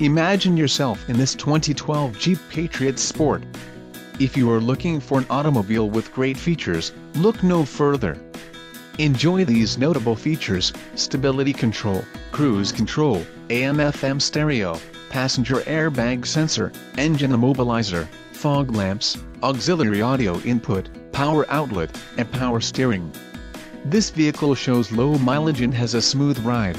Imagine yourself in this 2012 Jeep Patriot Sport. If you are looking for an automobile with great features, look no further. Enjoy these notable features, stability control, cruise control, AM-FM stereo, passenger airbag sensor, engine immobilizer, fog lamps, auxiliary audio input, power outlet, and power steering. This vehicle shows low mileage and has a smooth ride.